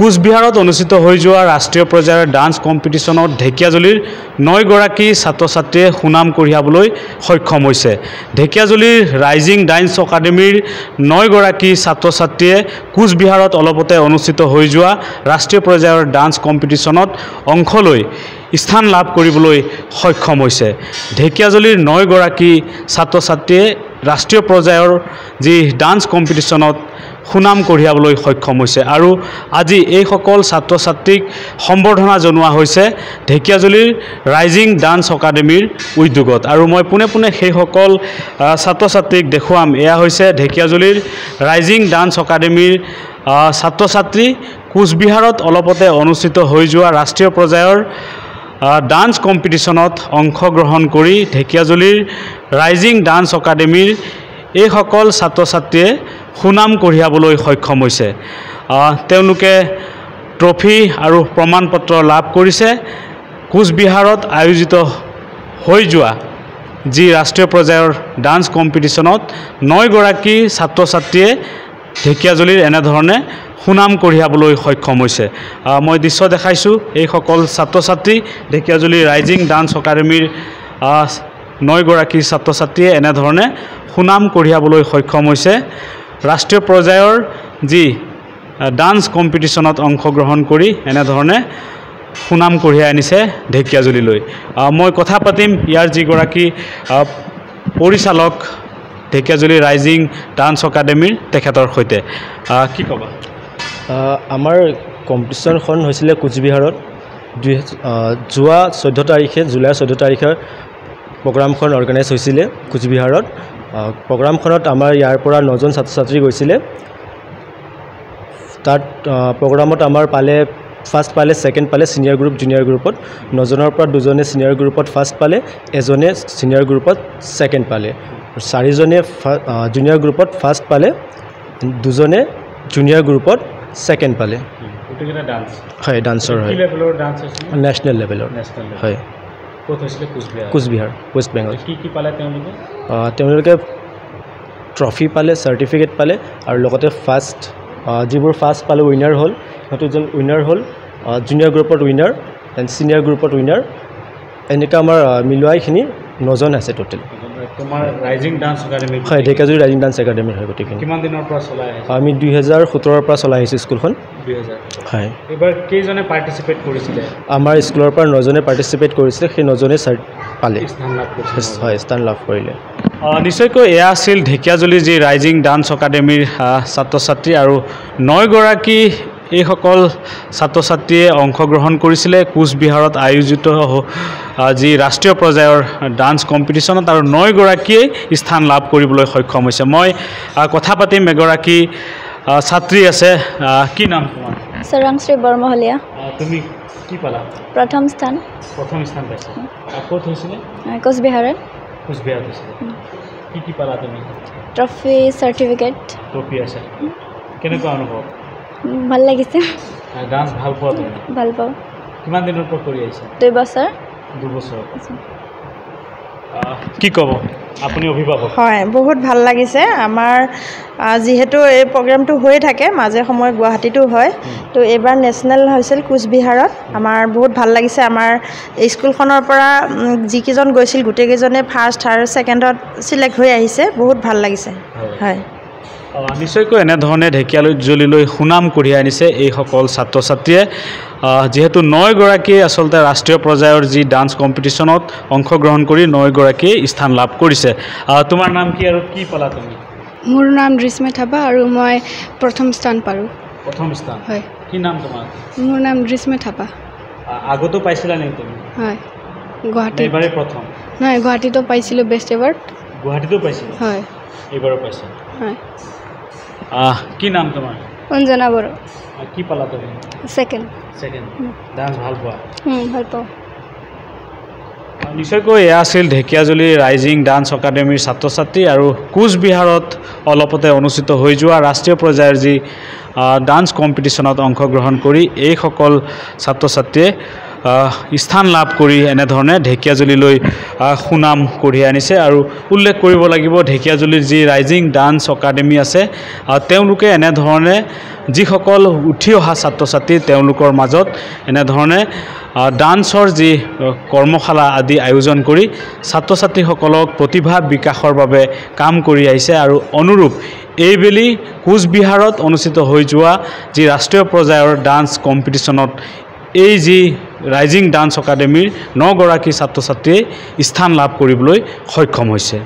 কোচবিহাৰত অনুষ্ঠিত হৈ যোৱা ৰাষ্ট্ৰীয় পৰ্যায়ৰ ডান্স কম্পিটিশ্যনত ঢেকীয়াজুলিৰ নৈগৰাকী ছাত্ৰ ছাত্ৰীয়ে সুনাম কঢ়িয়াবলৈ সক্ষম হৈছে। ঢেকীয়াজুলিৰ ৰাইজিং ডান্স একাডেমীৰ নৈগৰাকী ছাত্ৰ ছাত্ৰীয়ে কোচবিহাৰত অলপতে অনুষ্ঠিত হৈ যোৱা ৰাষ্ট্ৰীয় পৰ্যায়ৰ ডান্স কম্পিটিশ্যনত অংশ লৈ স্থান লাভ কৰিবলৈ সক্ষম হৈছে। ঢেকীয়াজুলিৰ নৈগৰাকী ছাত্ৰ ছাত্ৰীয়ে ৰাষ্ট্ৰীয় পৰ্যায়ৰ যি ডান্স কম্পিটিশ্যনত সুনাম কঢ়িয়াবলৈ সক্ষম হৈছে। আৰু আজি এইসকল ছাত্ৰ ছাত্ৰীক সম্বৰ্ধনা জনোৱা হৈছে ঢেকীয়াজুলিৰ ৰাইজিং ডান্স একাডেমীৰ উদ্যোগত। আৰু মই পোনে পোনে সেইসকল ছাত্ৰ ছাত্ৰীক দেখুৱাম। এয়া হৈছে ঢেকীয়াজুলিৰ ৰাইজিং ডান্স একাডেমীৰ ছাত্ৰ ছাত্ৰী কোচবিহাৰত অলপতে অনুষ্ঠিত হৈ যোৱা ৰাষ্ট্ৰীয় পৰ্যায়ৰ ডান্স কম্পিটিশ্যনত অংশগ্ৰহণ কৰি ঢেকীয়াজুলিৰ ৰাইজিং ডান্স একাডেমীৰ এইসকল ছাত্ৰ ছাত্ৰীয়ে সুনাম কঢ়িয়াবলৈ সক্ষম হৈছে। তেওঁলোকে ট্ৰফি আৰু প্ৰমাণ পত্ৰ লাভ কৰিছে। কোচবিহাৰত আয়োজিত হৈ যোৱা যি ৰাষ্ট্ৰীয় পৰ্যায়ৰ ডান্স কম্পিটিশ্যনত নৈগৰাকী ছাত্ৰ ছাত্ৰীয়ে ঢেকীয়াজুলিৰ এনেধৰণে সুনাম কঢ়িয়াবলৈ সক্ষম হৈছে। মই দৃশ্য দেখাইছোঁ এইসকল ছাত্ৰ ছাত্ৰী ঢেকীয়াজুলিৰ ৰাইজিং ডান্স একাডেমীৰ আহ, নৈগৰাকী ছাত্ৰ ছাত্ৰীয়ে এনেধৰণে সুনাম কঢ়িয়াবলৈ সক্ষম হৈছে। ৰাষ্ট্ৰীয় পৰ্যায়ৰ যি ডান্স কম্পিটিশ্যনত অংশগ্ৰহণ কৰি এনেধৰণে সুনাম কঢ়িয়াই আনিছে ঢেকীয়াজুলিলৈ। মই কথা পাতিম ইয়াৰ যিগৰাকী পৰিচালক ঢেকীয়াজুলি ৰাইজিং ডান্স একাডেমীৰ তেখেতৰ সৈতে। কি ক'বা? আমাৰ কম্পিটিশ্যনখন হৈছিলে কোচবিহাৰত। দুই যোৱা চৈধ্য তাৰিখে জুলাইৰ চৈধ্য তাৰিখে প্ৰগ্ৰামখন অৰ্গেনাইজ হৈছিলে কোচবিহাৰত। প্ৰগ্ৰামখনত আমাৰ ইয়াৰ পৰা নজন ছাত্ৰ ছাত্ৰী গৈছিলে। তাত প্ৰগ্ৰামত আমাৰ পালে ফাৰ্ষ্ট পালে ছেকেণ্ড পালে ছিনিয়ৰ গ্ৰুপ জুনিয়ৰ গ্ৰুপত নজনৰ পৰা দুজনে ছিনিয়ৰ গ্ৰুপত ফাৰ্ষ্ট পালে এজনে ছিনিয়ৰ গ্ৰুপত ছেকেণ্ড পালে। চাৰিজনে জুনিয়ৰ গ্ৰুপত ফাৰ্ষ্ট পালে দুজনে জুনিয়ৰ গ্ৰুপত ছেকেণ্ড পালে। হয় ডান্সৰ হয়। নেশ্যনেল লেভেলৰ হয়। ক'ত হৈছিলে কোচবিহাৰ? কোচবিহাৰ ৱেষ্ট বেংগল কি কি পালে তেওঁলোকে? তেওঁলোকে ট্ৰফি পালে চাৰ্টিফিকেট পালে আৰু লগতে ফাৰ্ষ্ট যিবোৰ ফাৰ্ষ্ট পালে উইনাৰ হ'ল সিহঁত দুজন উইনাৰ হ'ল জুনিয়ৰ গ্ৰুপত উইনাৰ এণ্ড ছিনিয়ৰ গ্ৰুপত উইনাৰ এনেকৈ আমাৰ মিলোৱাইখিনি নজন আছে টোটেল তোমাৰ ৰাইজিং ডান্স একাডেমী হয় ঢেকাজুৰি ৰাইজিং ডান্স একাডেমীৰ হয় গোটেইখিনি কিমান দিনৰ পৰা চলাই আহিছে? আমি দুহেজাৰ সোতৰৰ পৰা চলাই আহিছোঁ স্কুলখন। দুহেজাৰ হয়। এইবাৰ কেইজনে পাৰ্টিচিপেট কৰিছিলে? আমাৰ স্কুলৰ পৰা নজনে পাৰ্টিচিপেট কৰিছিলে সেই নজনে চাৰ্ট পালে। স্থান লাভ কৰিছিলে হয় স্থান লাভ কৰিলে। নিশ্চয়কৈ এয়া আছিল ঢেকীয়াজুলিৰ যি ৰাইজিং ডান্স একাডেমীৰ ছাত্ৰ ছাত্ৰী আৰু নৈগৰাকী এইসকল ছাত্ৰ ছাত্ৰীয়ে অংশগ্ৰহণ কৰিছিলে। কোচবিহাৰত আয়োজিত যি ৰাষ্ট্ৰীয় পৰ্যায়ৰ ডান্স কম্পিটিশ্যনত আৰু নৈগৰাকীয়ে স্থান লাভ কৰিবলৈ সক্ষম হৈছে। মই কথা পাতিম এগৰাকী ছাত্ৰী আছে। কি নাম তোমাৰ? চৰাংশ্ৰী বৰমহলীয়া। তুমি কি পালা? প্ৰথম স্থান। প্ৰথম স্থান পাইছা। আহ, ক'ত হৈছিলে? আহ, কোচবিহাৰত। কোচবিহাৰত হৈছিলে। কি কি পালা তুমি? Trophy certificate. ট্ৰফি আছে। কেনেকুৱা অনুভৱ? ভাল লাগিছে। ডান্স ভাল পোৱা তুমি? ভাল পাওঁ। কিমান দিনৰ পৰা কৰি আহিছা? দুই বছৰ দুবছৰ কি ক'ব? আপুনি অভিভাৱক। হয় বহুত ভাল লাগিছে। আমাৰ যিহেতু এই প্ৰগ্ৰেমটো হৈয়ে থাকে মাজে সময়ে গুৱাহাটীতো হয়। তো এইবাৰ নেশ্যনেল হৈছিল কোচবিহাৰত। আমাৰ বহুত ভাল লাগিছে। আমাৰ স্কুলখনৰ পৰা যিকেইজন গৈছিল গোটেইকেইজনে ফাৰ্ষ্ট থাৰ্ড ছেকেণ্ডত চিলেক্ট হৈ আহিছে। বহুত ভাল লাগিছে। হয়। নিশ্চয়কৈ এনেধৰণে ঢেকীয়াজুলিলৈ সুনাম কঢ়িয়াই আনিছে এইসকল ছাত্ৰ ছাত্ৰীয়ে যিহেতু নৈগৰাকীয়ে আচলতে ৰাষ্ট্ৰীয় পৰ্যায়ৰ যি ডান্স কম্পিটিশ্যনত অংশগ্ৰহণ কৰি নৈগৰাকীয়ে স্থান লাভ কৰিছে। তোমাৰ নাম কি আৰু কি পালা তুমি? মোৰ নাম ৰিশ্মা থাপা আৰু মই প্ৰথম স্থান পাৰোঁ প্ৰথম স্থান? হয়। কি নাম তোমাৰ? মোৰ নাম ৰিশ্মা আহ, আগতো পাইছিলা নেকি তুমি? হয়। গুৱাহাটীত। এইবাৰেই প্ৰথম? নাই গুৱাহাটীতো পাইছিলোঁ বেষ্ট এৱাৰ্ড। গুৱাহাটীতো পাইছিলা? হয়। এইবাৰো পাইছা? হয়। কি নাম তোমাৰ? অঞ্জনা বড়ো। কি পালা তুমি? ছেকেণ্ড ছেকেণ্ড ডান্স ভাল পোৱা? ভাল পাওঁ। নিশ্চয়কৈ এয়া আছিল ঢেকীয়াজুলি ৰাইজিং ডান্স একাডেমীৰ ছাত্ৰ ছাত্ৰী আৰু কোচবিহাৰত অলপতে অনুষ্ঠিত হৈ যোৱা ৰাষ্ট্ৰীয় পৰ্যায়ৰ যি ডান্স কম্পিটিশ্যনত অংশগ্ৰহণ কৰি এইসকল ছাত্ৰ ছাত্ৰীয়ে স্থান লাভ কৰি এনেধৰণে ঢেকীয়াজুলিলৈ সুনাম কঢ়িয়াই আনিছে আৰু উল্লেখ কৰিব লাগিব ঢেকীয়াজুলিৰ যি ৰাইজিং ডান্স একাডেমি আছে তেওঁলোকে এনেধৰণে যিসকল উঠি অহা ছাত্ৰ ছাত্ৰী তেওঁলোকৰ মাজত এনেধৰণে ডান্সৰ যি কৰ্মশালা আদি আয়োজন কৰি ছাত্ৰ ছাত্ৰীসকলক প্ৰতিভা বিকাশৰ বাবে কাম কৰি আহিছে আৰু অনুৰূপ এইবেলি কোচবিহাৰত অনুষ্ঠিত হৈ যোৱা যি ৰাষ্ট্ৰীয় পৰ্যায়ৰ ডান্স কম্পিটিশ্যনত এই যি ৰাইজিং ডান্স একাডেমীৰ নগৰাকী ছাত্ৰ ছাত্ৰীয়ে স্থান লাভ কৰিবলৈ সক্ষম হৈছে।